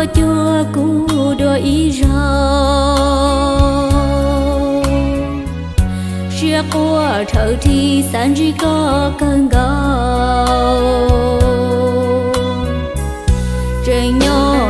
chua chua cu đôi rau Ria qua thở thì sản ri có cơn gào Trời nhau